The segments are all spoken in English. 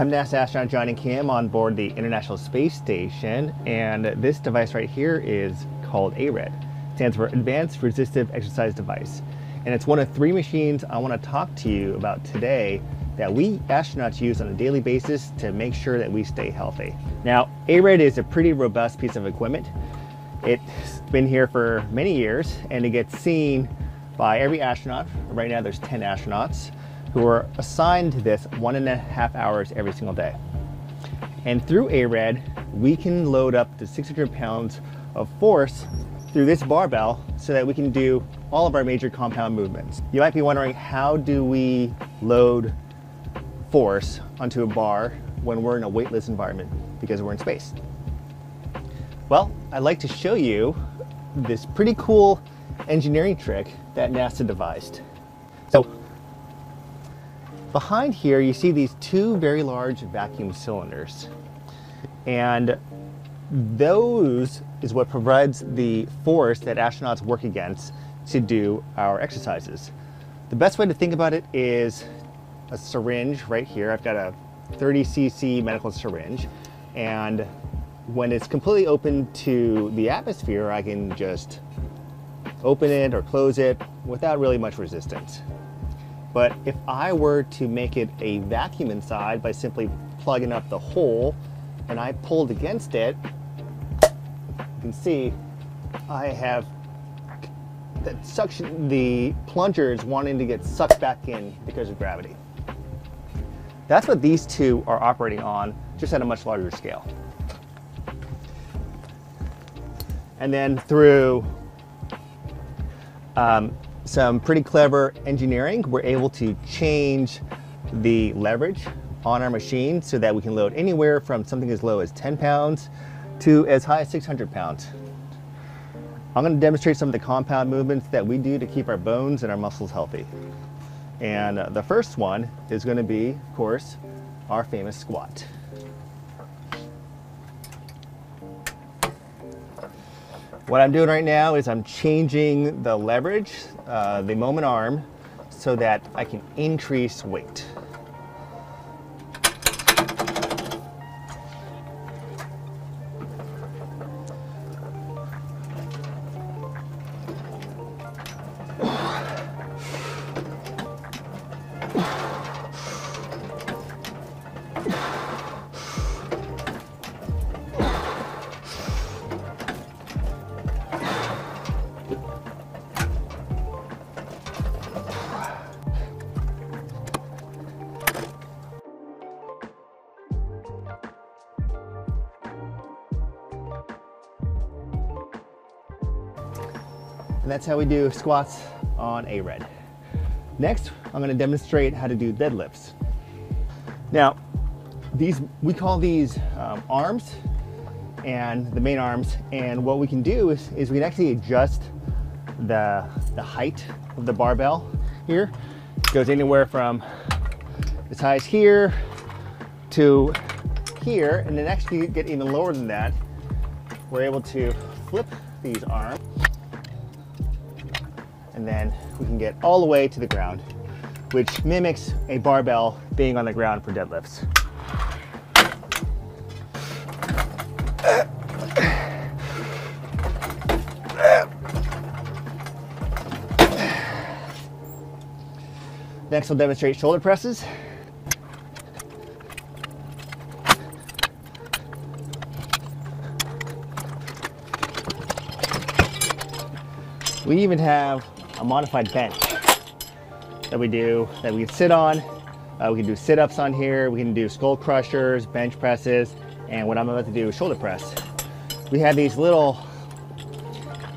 I'm NASA astronaut Jonny Kim on board the International Space Station, and this device right here is called ARED. It stands for Advanced Resistive Exercise Device. And it's one of three machines I want to talk to you about today that we astronauts use on a daily basis to make sure that we stay healthy. Now, ARED is a pretty robust piece of equipment. It's been here for many years and it gets seen by every astronaut. Right now there's 10 astronauts who are assigned to this one and a half hours every single day. And through ARED, we can load up to 600 pounds of force through this barbell so that we can do all of our major compound movements. You might be wondering, how do we load force onto a bar when we're in a weightless environment because we're in space? Well, I'd like to show you this pretty cool engineering trick that NASA devised. So behind here, you see these two very large vacuum cylinders. And those is what provides the force that astronauts work against to do our exercises. The best way to think about it is a syringe right here. I've got a 30 cc medical syringe and when it's completely open to the atmosphere, I can just open it or close it without really much resistance. But if I were to make it a vacuum inside by simply plugging up the hole and I pulled against it, you can see I have that suction, the plunger is wanting to get sucked back in because of gravity. That's what these two are operating on, just at a much larger scale. And then through um, some pretty clever engineering, we're able to change the leverage on our machine so that we can load anywhere from something as low as 10 pounds to as high as 600 pounds. I'm going to demonstrate some of the compound movements that we do to keep our bones and our muscles healthy. And uh, the first one is going to be, of course, our famous squat. What I'm doing right now is I'm changing the leverage, uh, the moment arm, so that I can increase weight. And that's how we do squats on A-RED. Next, I'm gonna demonstrate how to do deadlifts. Now, these we call these um, arms and the main arms. And what we can do is, is we can actually adjust the, the height of the barbell here. It goes anywhere from as high as here to here. And then actually get even lower than that. We're able to flip these arms and then we can get all the way to the ground, which mimics a barbell being on the ground for deadlifts. Next, we'll demonstrate shoulder presses. We even have a modified bench that we do, that we can sit on. Uh, we can do sit-ups on here. We can do skull crushers, bench presses, and what I'm about to do is shoulder press. We have these little,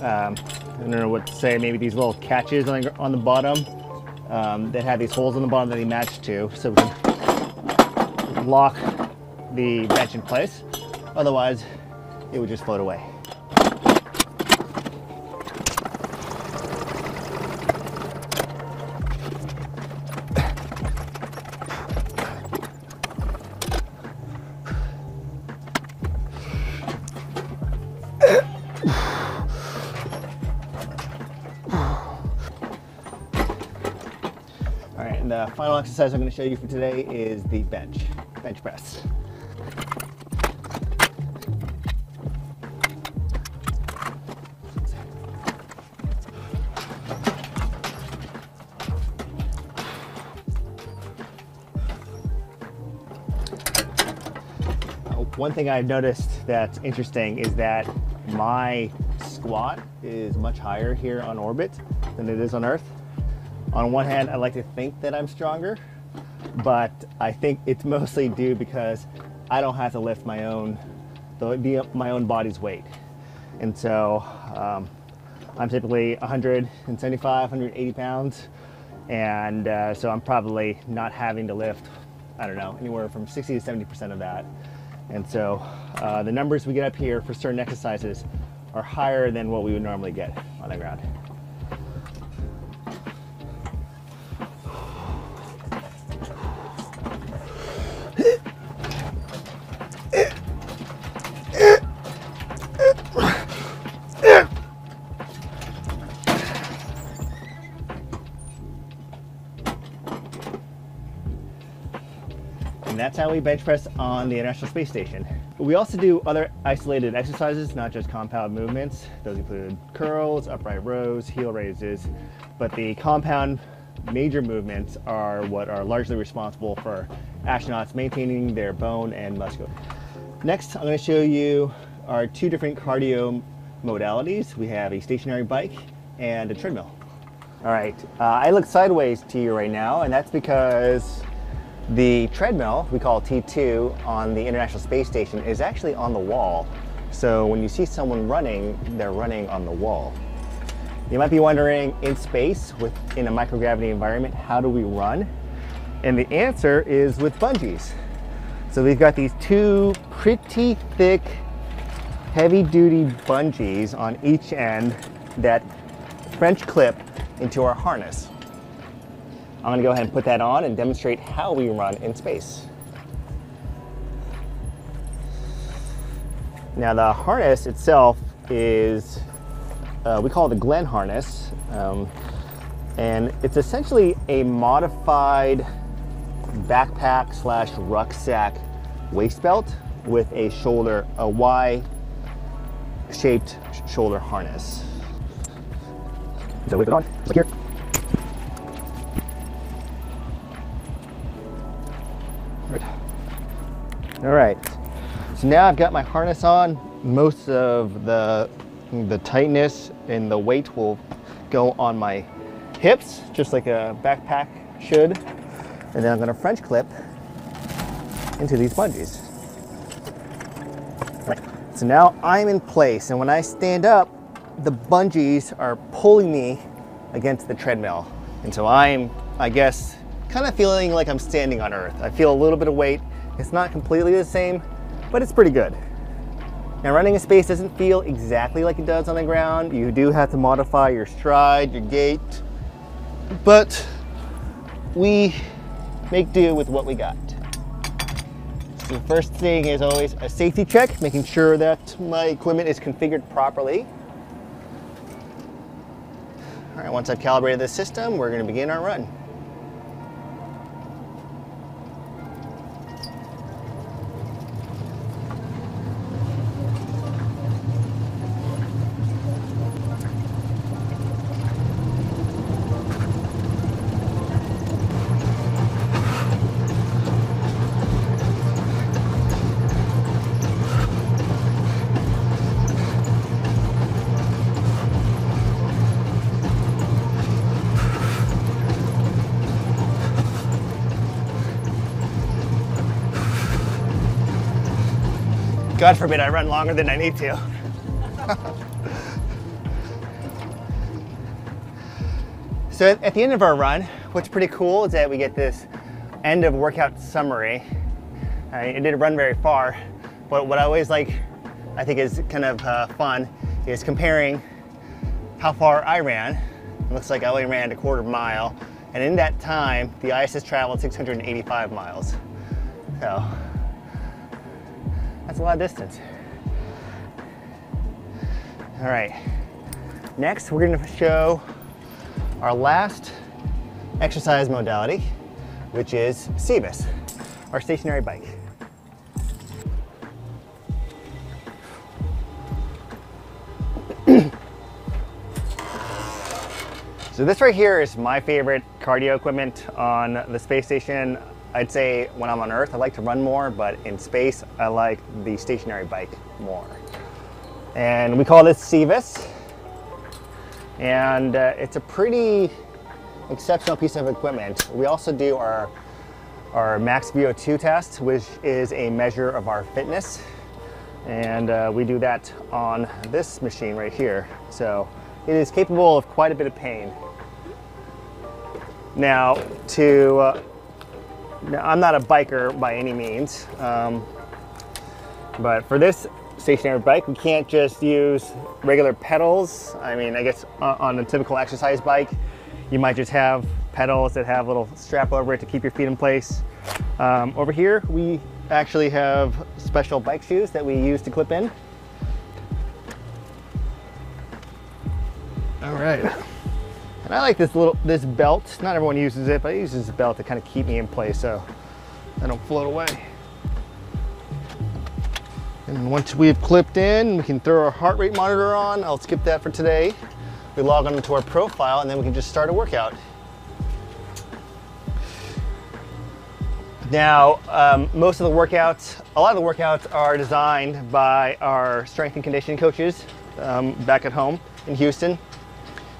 um, I don't know what to say, maybe these little catches on the, on the bottom um, that have these holes on the bottom that they match to, so we can lock the bench in place. Otherwise, it would just float away. The final exercise I'm going to show you for today is the bench. bench press. Uh, one thing I've noticed that's interesting is that my squat is much higher here on orbit than it is on Earth. On one hand, I like to think that I'm stronger, but I think it's mostly due because I don't have to lift my own, the, my own body's weight. And so um, I'm typically 175, 180 pounds. And uh, so I'm probably not having to lift, I don't know, anywhere from 60 to 70% of that. And so uh, the numbers we get up here for certain exercises are higher than what we would normally get on the ground. That's how we bench press on the International Space Station. We also do other isolated exercises, not just compound movements. Those include curls, upright rows, heel raises, but the compound major movements are what are largely responsible for astronauts maintaining their bone and muscle. Next, I'm going to show you our two different cardio modalities. We have a stationary bike and a treadmill. All right, uh, I look sideways to you right now, and that's because the treadmill, we call T2 on the International Space Station, is actually on the wall. So when you see someone running, they're running on the wall. You might be wondering, in space, within a microgravity environment, how do we run? And the answer is with bungees. So we've got these two pretty thick, heavy duty bungees on each end that French clip into our harness. I'm gonna go ahead and put that on and demonstrate how we run in space. Now the harness itself is, uh, we call it the Glenn harness. Um, and it's essentially a modified backpack slash rucksack waist belt with a shoulder, a Y shaped shoulder harness. So we put it on, look here. All right, so now I've got my harness on. Most of the, the tightness and the weight will go on my hips, just like a backpack should. And then I'm gonna French clip into these bungees. Right. So now I'm in place, and when I stand up, the bungees are pulling me against the treadmill. And so I'm, I guess, kind of feeling like I'm standing on Earth. I feel a little bit of weight it's not completely the same, but it's pretty good. Now running in space doesn't feel exactly like it does on the ground. You do have to modify your stride, your gait, but we make do with what we got. So the first thing is always a safety check, making sure that my equipment is configured properly. All right, once I've calibrated the system, we're gonna begin our run. God forbid I run longer than I need to. so at the end of our run, what's pretty cool is that we get this end of workout summary. I didn't run very far, but what I always like, I think is kind of uh, fun, is comparing how far I ran. It looks like I only ran a quarter mile, and in that time, the ISS traveled 685 miles. So that's a lot of distance. All right, next we're gonna show our last exercise modality, which is CEVIS. our stationary bike. so this right here is my favorite cardio equipment on the space station. I'd say when I'm on Earth, I like to run more, but in space, I like the stationary bike more. And we call this Cevis. And uh, it's a pretty exceptional piece of equipment. We also do our, our max VO2 test, which is a measure of our fitness. And uh, we do that on this machine right here. So it is capable of quite a bit of pain. Now, to uh, now, I'm not a biker by any means, um, but for this stationary bike, we can't just use regular pedals. I mean, I guess on a typical exercise bike, you might just have pedals that have a little strap over it to keep your feet in place. Um, over here, we actually have special bike shoes that we use to clip in. All right. And I like this little, this belt. Not everyone uses it, but I use this belt to kind of keep me in place so I don't float away. And once we've clipped in, we can throw our heart rate monitor on. I'll skip that for today. We log on into our profile and then we can just start a workout. Now, um, most of the workouts, a lot of the workouts are designed by our strength and conditioning coaches um, back at home in Houston.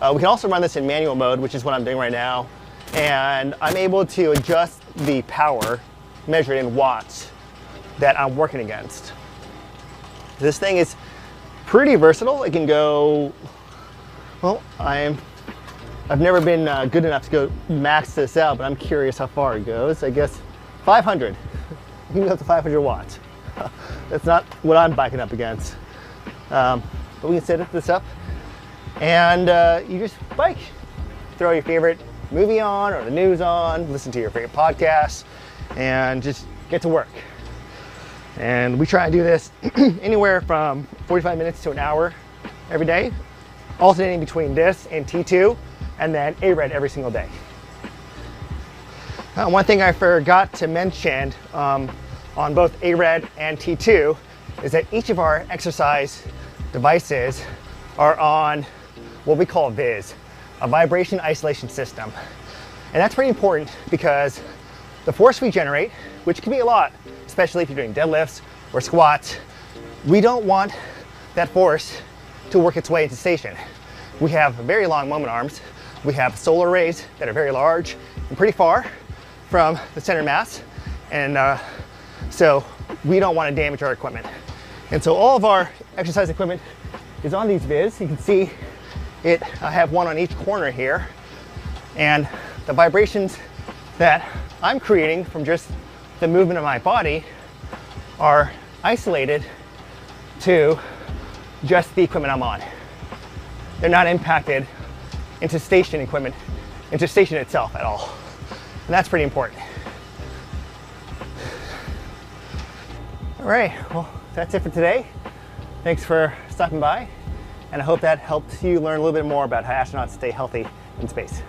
Uh, we can also run this in manual mode, which is what I'm doing right now. And I'm able to adjust the power measured in watts that I'm working against. This thing is pretty versatile. It can go, well, I'm, I've never been uh, good enough to go max this out, but I'm curious how far it goes. I guess 500. You can go up to 500 watts. That's not what I'm biking up against. Um, but we can set this up and uh, you just bike. Throw your favorite movie on or the news on, listen to your favorite podcast, and just get to work. And we try to do this anywhere from 45 minutes to an hour every day, alternating between this and T2, and then A-Red every single day. Uh, one thing I forgot to mention um, on both A-Red and T2 is that each of our exercise devices are on what we call VIS, a vibration isolation system. And that's pretty important because the force we generate, which can be a lot, especially if you're doing deadlifts or squats, we don't want that force to work its way into station. We have very long moment arms. We have solar rays that are very large and pretty far from the center mass. And uh, so we don't want to damage our equipment. And so all of our exercise equipment is on these VIS. You can see it, I have one on each corner here. And the vibrations that I'm creating from just the movement of my body are isolated to just the equipment I'm on. They're not impacted into station equipment, into station itself at all. And that's pretty important. All right, well, that's it for today. Thanks for stopping by and I hope that helps you learn a little bit more about how astronauts stay healthy in space.